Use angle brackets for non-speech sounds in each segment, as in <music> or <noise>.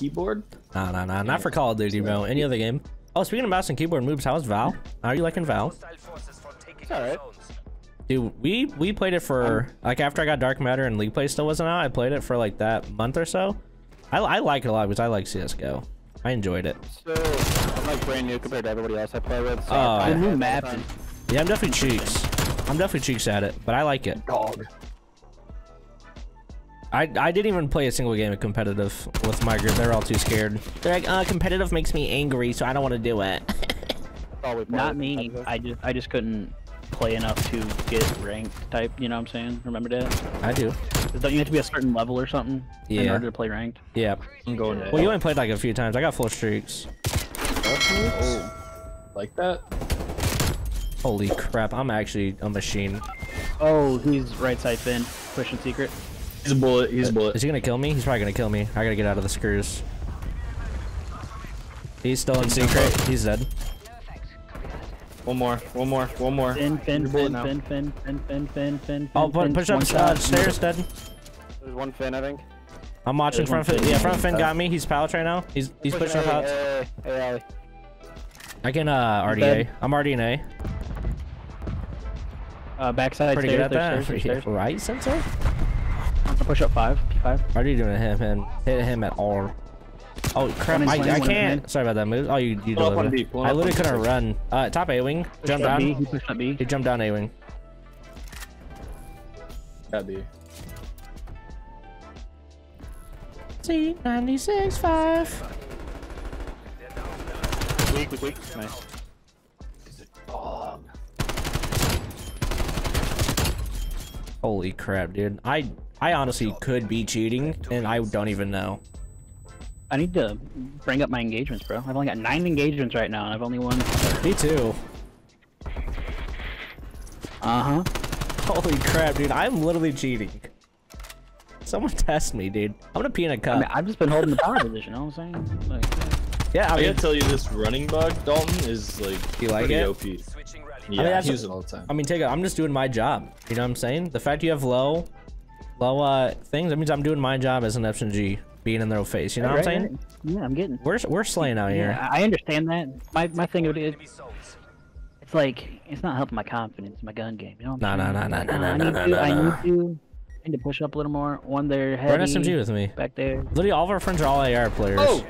keyboard? Nah, nah, nah. Not for Call of Duty, bro. Any other game. Oh, speaking of mouse and keyboard moves, how's Val? How are you liking Val? It's alright. Dude, we we played it for like after I got Dark Matter and League Play still wasn't out. I played it for like that month or so. I, I like it a lot because I like CS:GO. I enjoyed it. So I'm like brand new compared to everybody else I play with. So Oh, I uh, yeah. had new map. Yeah, I'm definitely cheeks. I'm definitely cheeks at it, but I like it. Dog. I I didn't even play a single game of competitive with my group. They're all too scared. They're like, uh, competitive makes me angry, so I don't want to do it. That's all we play Not me. I just I just couldn't play enough to get ranked type. You know what I'm saying? Remember that? I do. 'Cause Don't you have to be a certain level or something in Yeah. order to play ranked? Yeah. I'm going Well, you only played like a few times. I got full streaks. Oh, like that? Holy crap! I'm actually a machine. Oh, he's right side fin, pushing secret. He's a bullet. He's a bullet. Is he gonna kill me? He's probably gonna kill me. I gotta get out of the screws. He's still in secret. He's dead. One more. One more. One more. Fin, fin, Your bullet fin, now. fin, fin, fin, fin, fin, fin. Oh, fin, pu- fin, push up one uh, shot. stairs, dead. There's one fin, I think. I'm watching There's one front fin. fin. Yeah, front fin got me. He's pouch right now. He's he's pushing Pushing up A, pouch. Hey, hey, hey, Ali. I can uh RDA. dead. I'm already in A. Uh, backside Pretty stairs, good at there's that. stairs, there's <laughs> stairs. Right, Sensei? I'll push up five, P5. What are you doing to him? And hit him at all. Oh crap! I, in, one in, I can't. Sorry about that move. Oh, you you Pull up on delivered. B, I literally couldn't run. Uh, top A wing. Jump Pushed B, down. He pushed up B. He jumped down A wing. Gotta be. C ninety six five. Weak, weak, weak. Nice. Holy crap, dude! I I honestly could be cheating, and I don't even know. I need to bring up my engagements, bro. I've only got nine engagements right now, and I've only won. Me too. Uh huh. <laughs> Holy crap, dude! I'm literally cheating. Someone test me, dude. I'm gonna pee in a I cup. mean, I've just been holding the power position. You know what I'm saying? <laughs> Like, yeah, I I mean, gotta tell you, this running bug, Dalton, is like You like pretty it? OP. Yeah, that's- I use it all the time. I mean, take it. I'm just doing my job. You know what I'm saying? The fact you have low, low uh things, that means I'm doing my job as an SMG, being in their face. You know what I'm right, saying? right. Yeah, I'm getting. We're we're slaying out here. Yeah, I I understand that. My my thing of it is, it's like it's not helping my confidence, my gun game. You know? What Nah, I'm nah, saying? nah, nah, Like, nah, I need to. I need to. Need to push up a little more. One there Run heavy. SMG with me. Back there. Literally, all of our friends are all AR players. Oh,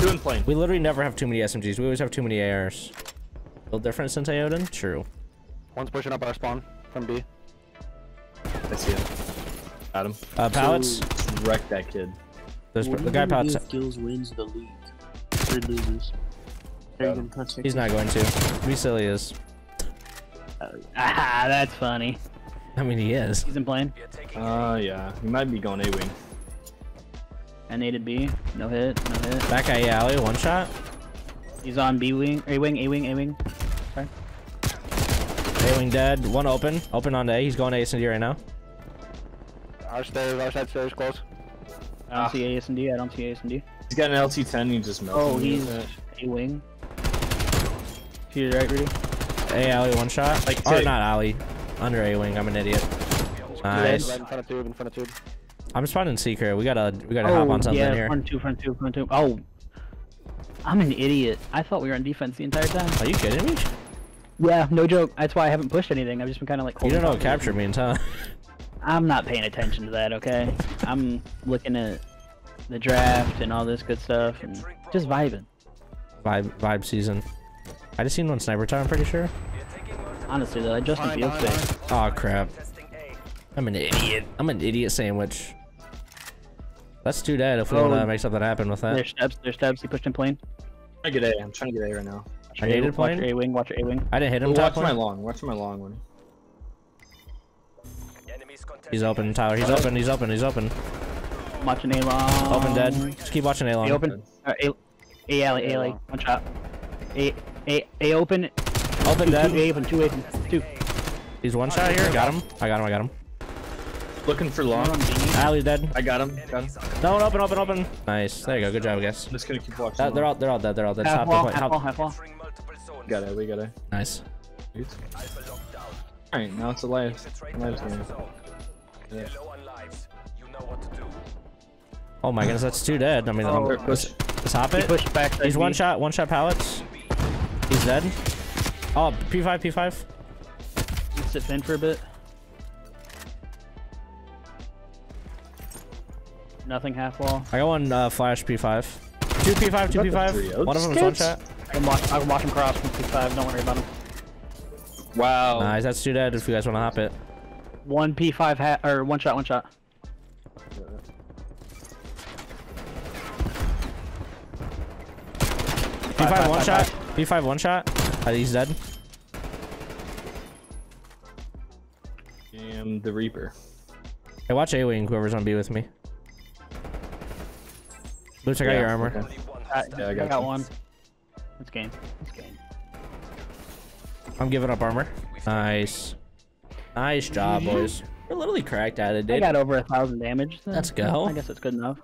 doing plane. We literally never have too many SMGs. We always have too many ARs. A Little different since Odin? True. One's pushing up our spawn from B. I see it. Got him. Uh, pallets. So, wreck that kid. There's the guy pallets. If Gills wins the league, or loses. Are you gonna protect He's not going to. Be silly is. <laughs> Ah, that's funny. I mean, he is. He's in plane. Uh, yeah. He might be going A-wing. I needed B. No hit. No hit. Back at alley, one shot. He's on B wing. A wing. A wing. A wing. A wing dead. One open. Open on A. He's going to SMG right now. Our stairs, our side stairs close. I don't Ah. see AS I don't see AS and He's got an LC10, He just melted. Oh, he's. A wing. To your right, Rudey. A alley, one shot. Like or tick. not alley. Under A wing. I'm an idiot. Nice. Right in front of tube, in front of tube. I'm spawning secret. We gotta we gotta hop on something Oh, yeah, here. front two, front two, front two. Oh, I'm an idiot. I thought we were on defense the entire time. Are you kidding me? Yeah, no joke. That's why I haven't pushed anything. I've just been kind of like. You don't know what on. capture means, <laughs> huh? I'm not paying attention to that. Okay, I'm looking at the draft and all this good stuff and just vibing. Vibe vibe season. I just seen one sniper tower, I'm pretty sure. Honestly though, Justin Behind, Fields behind, thing. behind. Oh crap. I'm an idiot. I'm an idiot sandwich. That's too dead if we uh, Oh. wanna make something happen with that. There's steps. There's steps. He pushed in plane. I'm trying to get A. I'm trying to get A right now. I needed Watch plane. your A wing. Watch your A wing. I didn't hit him top watch my long. Watch my long one. He's open, Tyler. He's open. He's open. He's open. Watching A long. Open dead. Just keep watching A A open. Uh, A, A alley. A alley. One shot. A A A open. Open Two, dead. two A open. Two open. Two. He's one shot here. Got him. I got him. I got him. Looking for long. Alley's dead. I got him. Got him. No, one open, open, open. Nice. There you go. Good job, guys. I'm just gonna keep watching. That, they're all they're all dead. They're all dead. Half wall. Half wall. Half wall. Got it. We got it. Nice. Alright, now it's Elias. Elias game. Yeah. Oh my goodness, that's two dead. I mean, Oh. I'm, let's, let's hop He it. pushed back. side He's one B. shot, one shot pallets. He's dead. Oh, P5, P5. Sit fin for a bit. Nothing half wall. I got one uh, flash P5. Two P5, two What the three P5. One of them is one shot. I can watch. I can watch him cross from P5. Don't worry about him. Wow. Nice, that's two dead if you guys want to hop it. One P5 hat or one shot. One shot. P5 five, one five, shot. P5 one shot. Uh, he's dead. Damn the Reaper. Hey, watch A wing. Whoever's on B with me. Luke, check out Yeah, your armor. okay. I, Yeah, I I got got one. It's game. It's game. I'm giving up armor. Nice. Nice job, boys. We're literally cracked at it, I dude. got over a thousand damage. then. Let's go. I guess it's good enough.